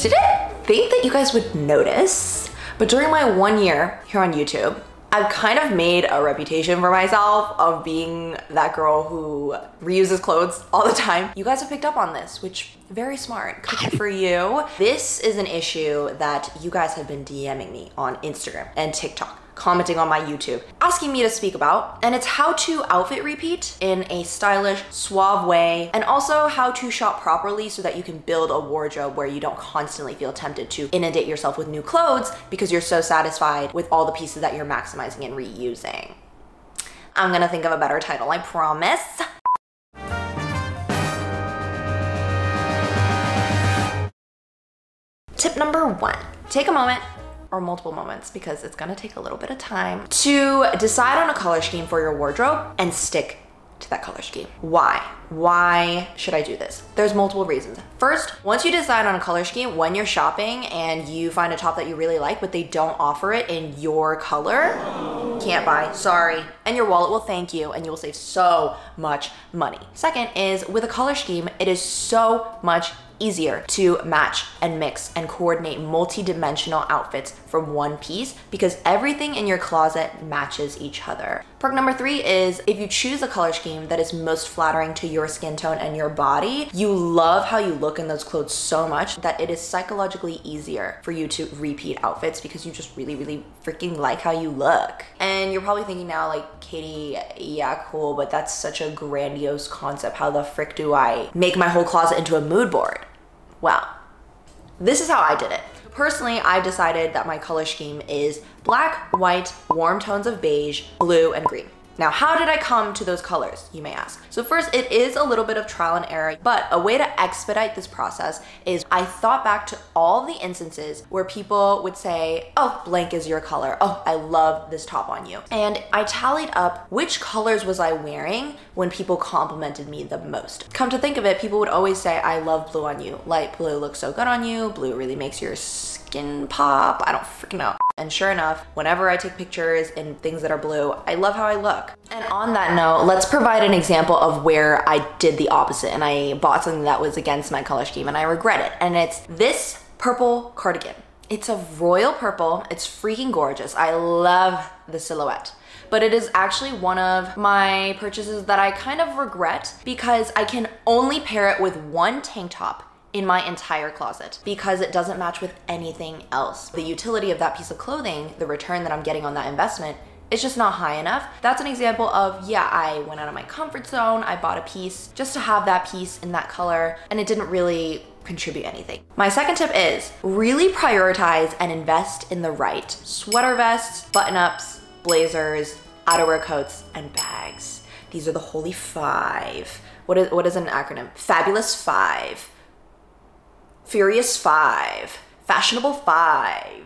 Didn't think that you guys would notice, but during my one year here on YouTube, I've kind of made a reputation for myself of being that girl who reuses clothes all the time. You guys have picked up on this, which very smart. Good for you. This is an issue that you guys have been DMing me on Instagram and TikTok commenting on my YouTube, asking me to speak about. And it's how to outfit repeat in a stylish, suave way, and also how to shop properly so that you can build a wardrobe where you don't constantly feel tempted to inundate yourself with new clothes because you're so satisfied with all the pieces that you're maximizing and reusing. I'm gonna think of a better title, I promise. Tip number one, take a moment or multiple moments because it's gonna take a little bit of time to decide on a color scheme for your wardrobe and stick to that color scheme. Why? Why should I do this? There's multiple reasons. First, once you decide on a color scheme, when you're shopping and you find a top that you really like, but they don't offer it in your color, can't buy, sorry. And your wallet will thank you and you will save so much money. Second is with a color scheme, it is so much easier to match and mix and coordinate multi-dimensional outfits from one piece because everything in your closet matches each other. Perk number three is if you choose a color scheme that is most flattering to your skin tone and your body, you love how you look in those clothes so much that it is psychologically easier for you to repeat outfits because you just really, really freaking like how you look. And you're probably thinking now like, Kaiti, yeah, cool, but that's such a grandiose concept. How the frick do I make my whole closet into a mood board? Well, this is how I did it. Personally, I've decided that my color scheme is black, white, warm tones of beige, blue, and green. Now, how did I come to those colors, you may ask? So first, it is a little bit of trial and error, but a way to expedite this process is I thought back to all the instances where people would say, oh, blank is your color. Oh, I love this top on you. And I tallied up which colors was I wearing when people complimented me the most. Come to think of it, people would always say, I love blue on you. Light blue looks so good on you. Blue really makes your skin pop. I don't freaking know. And sure enough, whenever I take pictures in things that are blue, I love how I look. And on that note, let's provide an example of where I did the opposite and I bought something that was against my color scheme and I regret it. And it's this purple cardigan. It's a royal purple. It's freaking gorgeous. I love the silhouette but it is actually one of my purchases that I kind of regret because I can only pair it with one tank top in my entire closet because it doesn't match with anything else. The utility of that piece of clothing, the return that I'm getting on that investment, is just not high enough. That's an example of, yeah, I went out of my comfort zone, I bought a piece just to have that piece in that color, and it didn't really contribute anything. My second tip is really prioritize and invest in the right sweater vests, button ups, blazers, outerwear coats, and bags. These are the holy five. What is, what is an acronym? Fabulous five. Furious Five, Fashionable Five.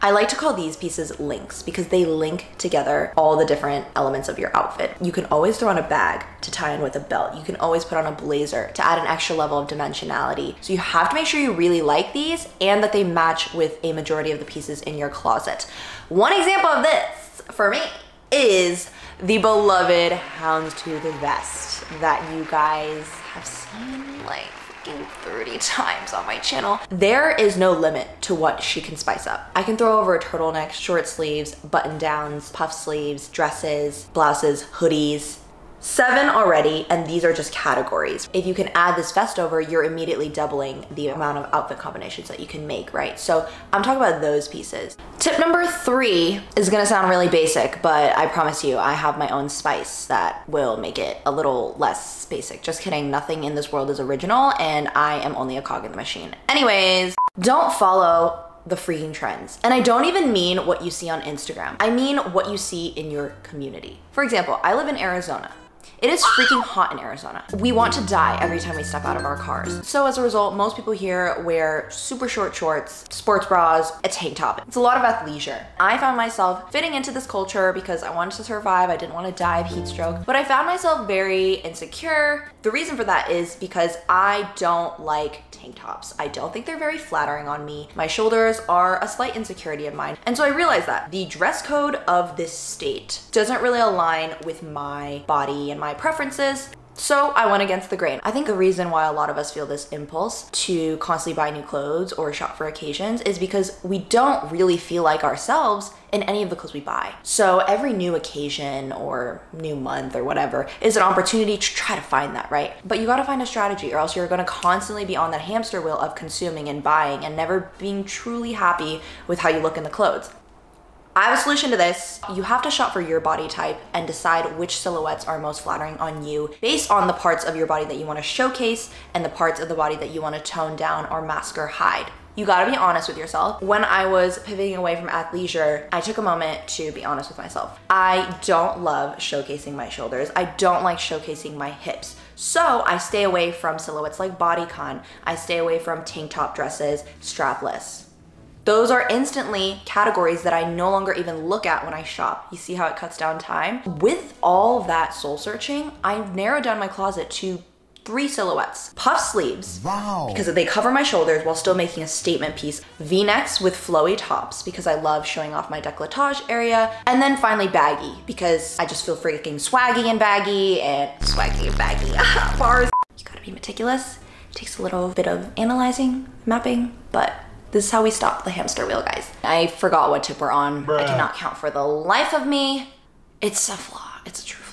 I like to call these pieces links because they link together all the different elements of your outfit. You can always throw on a bag to tie in with a belt. You can always put on a blazer to add an extra level of dimensionality. So you have to make sure you really like these and that they match with a majority of the pieces in your closet. One example of this for me is the beloved houndstooth vest that you guys have seen like 30 times on my channel. There is no limit to what she can spice up. I can throw over a turtleneck, short sleeves, button downs, puff sleeves, dresses, blouses, hoodies, Seven already, and these are just categories. If you can add this vest over, you're immediately doubling the amount of outfit combinations that you can make, right? So I'm talking about those pieces. Tip number three is gonna sound really basic, but I promise you, I have my own spice that will make it a little less basic. Just kidding, nothing in this world is original, and I am only a cog in the machine. Anyways, don't follow the freaking trends. And I don't even mean what you see on Instagram. I mean what you see in your community. For example, I live in Arizona. It is freaking hot in Arizona. We want to die every time we step out of our cars. So as a result, most people here wear super short shorts, sports bras, a tank top. It's a lot of athleisure. I found myself fitting into this culture because I wanted to survive. I didn't want to die of heat stroke, but I found myself very insecure. The reason for that is because I don't like tank tops. I don't think they're very flattering on me. My shoulders are a slight insecurity of mine. And so I realized that the dress code of this state doesn't really align with my body and my preferences. So I went against the grain. I think the reason why a lot of us feel this impulse to constantly buy new clothes or shop for occasions is because we don't really feel like ourselves in any of the clothes we buy. So every new occasion or new month or whatever is an opportunity to try to find that, right? But you gotta find a strategy or else you're gonna constantly be on that hamster wheel of consuming and buying and never being truly happy with how you look in the clothes. I have a solution to this. You have to shop for your body type and decide which silhouettes are most flattering on you based on the parts of your body that you want to showcase and the parts of the body that you want to tone down or mask or hide. You gotta be honest with yourself. When I was pivoting away from athleisure, I took a moment to be honest with myself. I don't love showcasing my shoulders. I don't like showcasing my hips. So I stay away from silhouettes like bodycon. I stay away from tank top dresses, strapless. Those are instantly categories that I no longer even look at when I shop. You see how it cuts down time? With all that soul searching, I've narrowed down my closet to three silhouettes. Puff sleeves, wow. because they cover my shoulders while still making a statement piece. V-necks with flowy tops, because I love showing off my decolletage area. And then finally baggy, because I just feel freaking swaggy and baggy and swaggy and baggy. Bars. You gotta be meticulous. It takes a little bit of analyzing, mapping, but this is how we stop the hamster wheel, guys. I forgot what tip we're on. Bruh. I cannot count for the life of me. It's a flaw. It's a true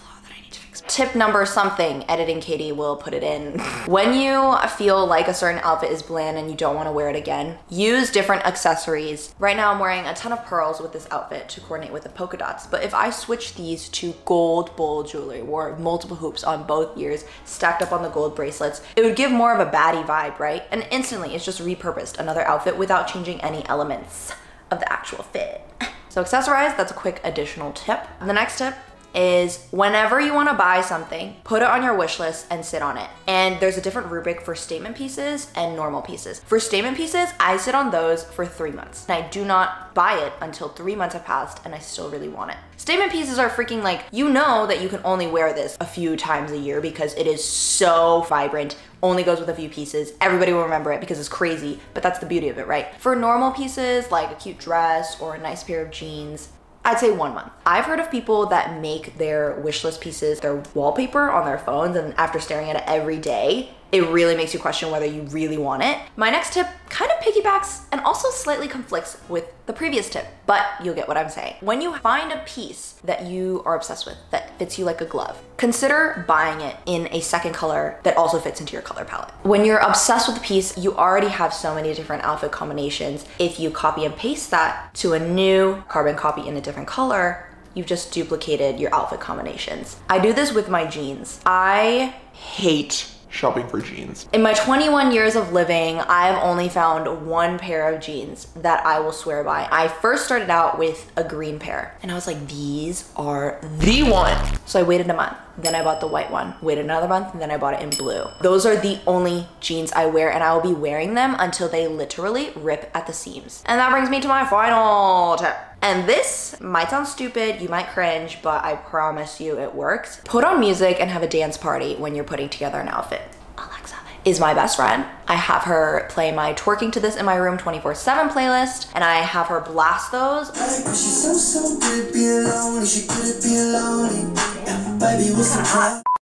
Tip number something, editing Kaiti will put it in. when you feel like a certain outfit is bland and you don't want to wear it again, use different accessories. Right now I'm wearing a ton of pearls with this outfit to coordinate with the polka dots, but if I switch these to gold bowl jewelry, wore multiple hoops on both ears, stacked up on the gold bracelets, it would give more of a baddie vibe, right? And instantly it's just repurposed another outfit without changing any elements of the actual fit. So accessorize, that's a quick additional tip. The next tip is whenever you want to buy something, put it on your wish list and sit on it. And there's a different rubric for statement pieces and normal pieces. For statement pieces, I sit on those for three months. And I do not buy it until three months have passed and I still really want it. Statement pieces are freaking like, you know that you can only wear this a few times a year because it is so vibrant, only goes with a few pieces. Everybody will remember it because it's crazy, but that's the beauty of it, right? For normal pieces, like a cute dress or a nice pair of jeans, I'd say one month. I've heard of people that make their wish list pieces their wallpaper on their phones and after staring at it every day, it really makes you question whether you really want it. My next tip kind of piggybacks and also slightly conflicts with the previous tip, but you'll get what I'm saying. When you find a piece that you are obsessed with that fits you like a glove, consider buying it in a second color that also fits into your color palette. When you're obsessed with a piece, you already have so many different outfit combinations. If you copy and paste that to a new carbon copy in a different color, you've just duplicated your outfit combinations. I do this with my jeans. I hate shopping for jeans. In my 21 years of living, I've only found one pair of jeans that I will swear by. I first started out with a green pair and I was like, these are the one. So I waited a month. Then I bought the white one, waited another month, and then I bought it in blue. Those are the only jeans I wear and I will be wearing them until they literally rip at the seams. And that brings me to my final tip. And this might sound stupid, you might cringe, but I promise you it works. Put on music and have a dance party when you're putting together an outfit. Alexa is my best friend. I have her play my twerking to this in my room 24 7 playlist and I have her blast those.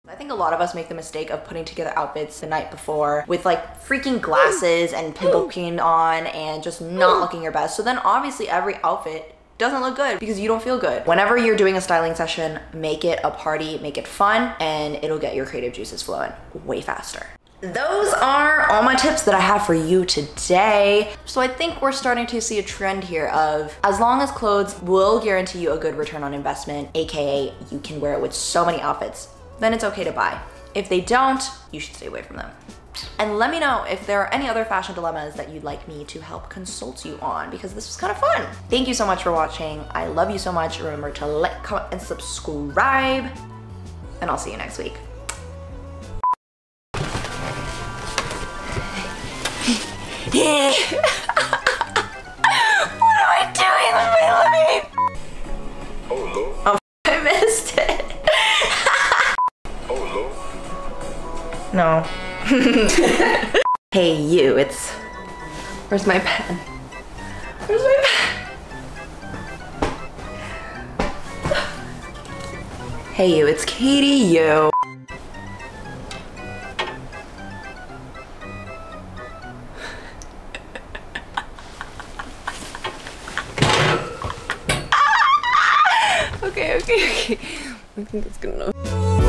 I think a lot of us make the mistake of putting together outfits the night before with like freaking glasses and pimple paint on and just not looking your best. So then obviously every outfit doesn't look good because you don't feel good. Whenever you're doing a styling session, make it a party, make it fun, and it'll get your creative juices flowing way faster. Those are all my tips that I have for you today. So I think we're starting to see a trend here of as long as clothes will guarantee you a good return on investment, AKA you can wear it with so many outfits, then it's okay to buy. If they don't, you should stay away from them. And let me know if there are any other fashion dilemmas that you'd like me to help consult you on because this was kind of fun. Thank you so much for watching. I love you so much. Remember to like, comment, and subscribe. And I'll see you next week. What am I doing with my life? Oh, no. Oh, I missed it. oh, no. No. hey, you, it's... Where's my pen? Where's my pen? Hey, you, it's Kaiti Yoo. okay. I think that's good enough.